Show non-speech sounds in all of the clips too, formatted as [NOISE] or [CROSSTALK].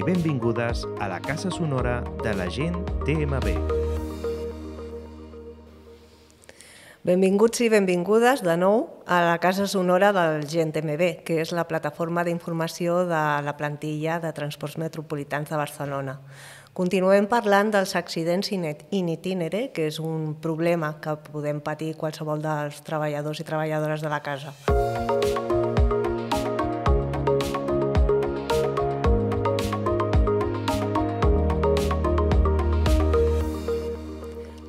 i benvingudes a la Casa Sonora de la gent TMB. Benvinguts i benvingudes de nou a la Casa Sonora del Gent TMB, que és la plataforma d'informació de la plantilla de Transports Metropolitans de Barcelona. Continuem parlant dels accidents in itinere, que és un problema que podem patir qualsevol dels treballadors i treballadores de la casa.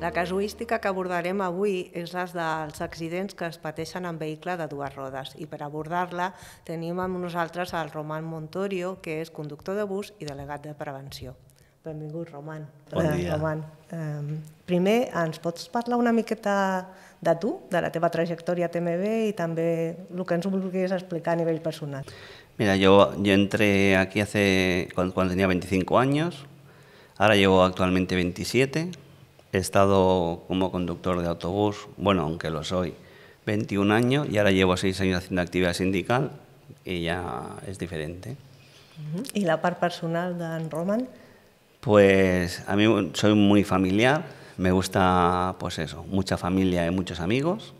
La casuística que abordarem avui és les dels accidents que es pateixen en vehicle de dues rodes i per abordar-la tenim amb nosaltres el Roman Montorio, que és conductor de bus i delegat de prevenció. Benvingut, Roman. Bon dia. Eh, Roman, eh, primer, ens pots parlar una miqueta de tu, de la teva trajectòria a TMB i també el que ens vulguis explicar a nivell personal? Mira, yo, yo entré aquí hace cuando, cuando tenía 25 años, ahora llevo actualmente 27. He estado como conductor de autobús, bueno, aunque lo soy, 21 años y ahora llevo 6 años haciendo actividad sindical y ya es diferente. I la part personal d'en Roman? Pues a mí soy muy familiar, me gusta pues eso, mucha familia y muchos amigos.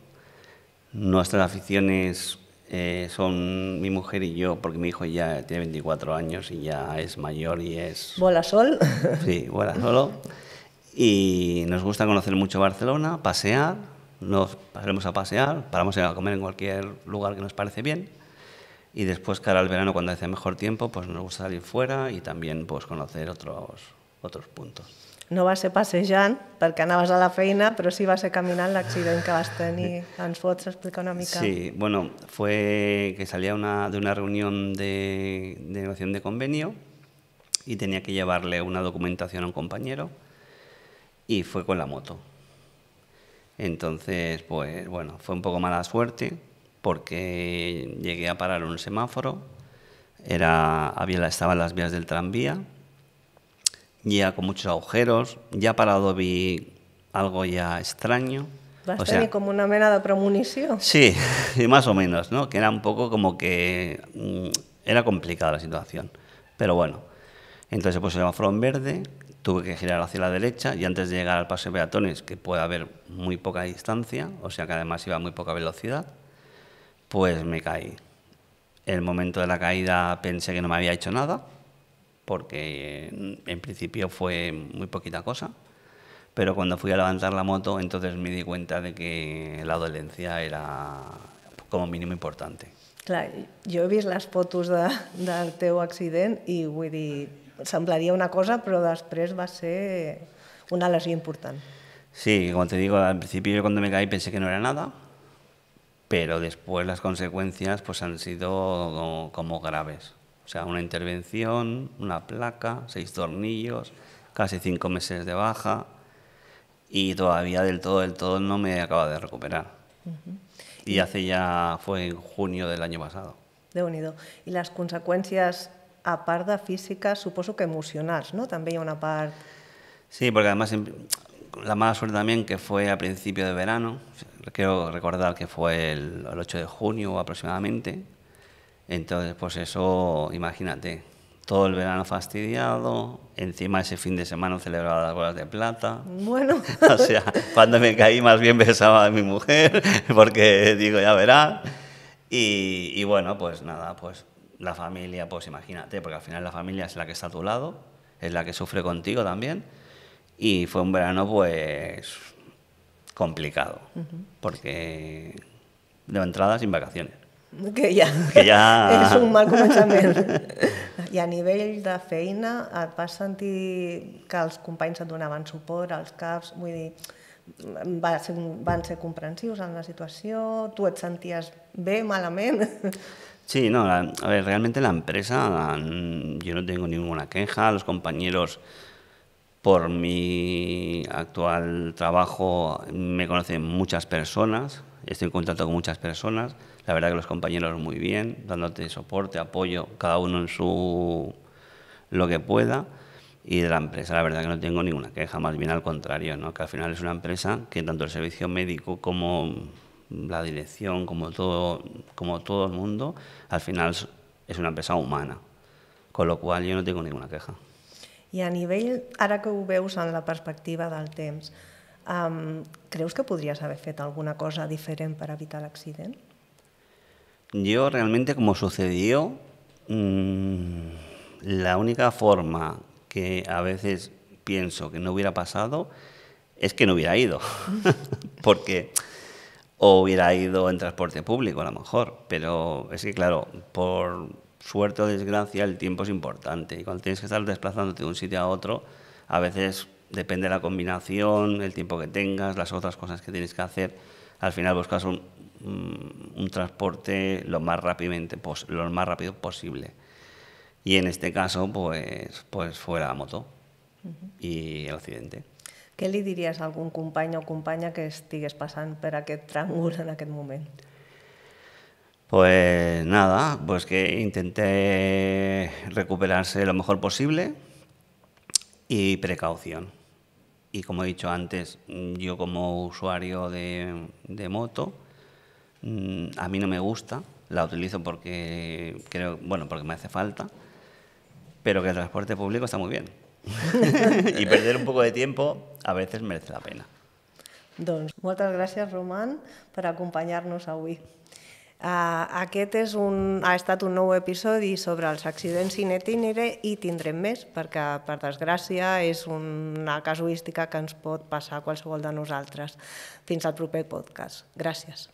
Nuestras aficiones eh, son mi mujer y yo, porque mi hijo ya tiene 24 años y ya es mayor y es... Bola sol? Sí, bueno, solo. [LAUGHS] Y nos gusta conocer mucho Barcelona, pasear, nos pasaremos a pasear, paramos a comer en cualquier lugar que nos parece bien. Y después, cara al verano, cuando hace mejor tiempo, pues nos gusta salir fuera y también pues, conocer otros, otros puntos. No va ser passejant, perquè anaves a la feina, però sí va ser caminant l'accident que vas tenir. Ens pots explicar una mica? Sí, bueno, fue que salía una, de una reunión de, de negociación de convenio y tenía que llevarle una documentación a un compañero y fue con la moto. Entonces, pues bueno, fue un poco mala suerte porque llegué a parar un semáforo, era, había, estaban las vías del tranvía, ya con muchos agujeros, ya parado vi algo ya extraño. Vas o sea, com una mena de premonició? Sí, [LAUGHS] más o menos, ¿no? Que era un poco como que mm, era complicada la situación. Pero bueno, entonces pues el semáforo en verde, tuve que girar hacia la derecha y antes de llegar al paso de peatones, que puede haber muy poca distancia, o sea que además iba a muy poca velocidad, pues me caí. El momento de la caída pensé que no me había hecho nada, porque en principio fue muy poquita cosa, pero cuando fui a levantar la moto entonces me di cuenta de que la dolencia era como mínimo importante. Clar, jo he vist les fotos de, del teu accident i vull dir, semblaria una cosa, però després va ser una lesió important. Sí, como te digo, al principio yo cuando me caí pensé que no era nada, pero después las consecuencias pues han sido como graves. O sea, una intervención, una placa, seis tornillos, casi cinco meses de baja y todavía del todo, del todo no me acaba de recuperar. Y hace ya, fue en junio del año pasado. déu nhi I les conseqüències, a part de físiques, suposo que emocionals, no? També hi ha una part... Sí, porque además em- la mala suerte también que fue a principio de verano, quiero recordar que fue el, el 8 de junio aproximadamente, entonces pues eso, imagínate, todo el verano fastidiado, encima ese fin de semana celebraba las bolas de plata, Bueno, [LAUGHS] o sea, cuando me caí más bien [LAUGHS] besaba a mi mujer, [LAUGHS] porque digo, ya verá. Y, y bueno, pues nada, pues la familia, pues imagínate, porque al final la familia es la que está a tu lado, es la que sufre contigo también. Y fue un verano, pues, complicado, porque de entrada sin vacaciones. [LAUGHS] que ja, Que ja- és [LAUGHS] un mal començament. I [LAUGHS] a nivell de feina, et vas sentir que els companys et donaven suport, els caps, vull dir, va ser, van ser comprensius en la situació, tu et senties bé, malament? Sí, no, la- a ver, realmente la empresa, mm, yo no tengo ninguna queja, los compañeros por mi actual trabajo me conocen muchas personas, estoy en contacto con muchas personas, la verdad que los compañeros muy bien, dándote soporte, apoyo, cada uno en su lo que pueda. Y de la empresa, la verdad que no tengo ninguna queja, más bien al contrario, ¿no? que al final es una empresa que tanto el servicio médico como la dirección, como todo, como todo el mundo, al final es- una empresa humana. Con lo qual jo no tinc ninguna queja. I a nivell, ara que ho veus en la perspectiva del temps, um, creus que podries haver fet alguna cosa diferent per evitar l'accident? Yo realmente como sucedió, mmm, la única forma que a veces pienso que no hubiera pasado es que no hubiera ido. [LAUGHS] Porque o hubiera ido en transporte público a lo mejor, pero es que claro, por suerte o desgracia el tiempo es importante y cuando tienes que estar desplazándote de un sitio a otro, a veces depende de la combinación, el tiempo que tengas, las otras cosas que tienes que hacer, al final buscas un, un transporte lo más, rápidamente, lo más rápido posible. Y en este caso, pues, pues fue la moto uh -huh. y el accidente. Què li diries a algun company o companya que estigués passant per aquest tràngol en aquest moment? Pues nada, pues que intenté recuperarse lo mejor posible y precaución. Y como he dicho antes, yo como usuario de, de moto, mm, a mí no me gusta, la utilizo porque creo, bueno, porque me hace falta, pero que el transporte público está muy bien. [LAUGHS] I perder un poco de tiempo a veces merece la pena. Doncs moltes gràcies, Roman, per acompanyar-nos avui. Uh, aquest és un, ha estat un nou episodi sobre els accidents in itinere i tindrem més, perquè, per desgràcia, és una casuística que ens pot passar a qualsevol de nosaltres. Fins al proper podcast. Gràcies.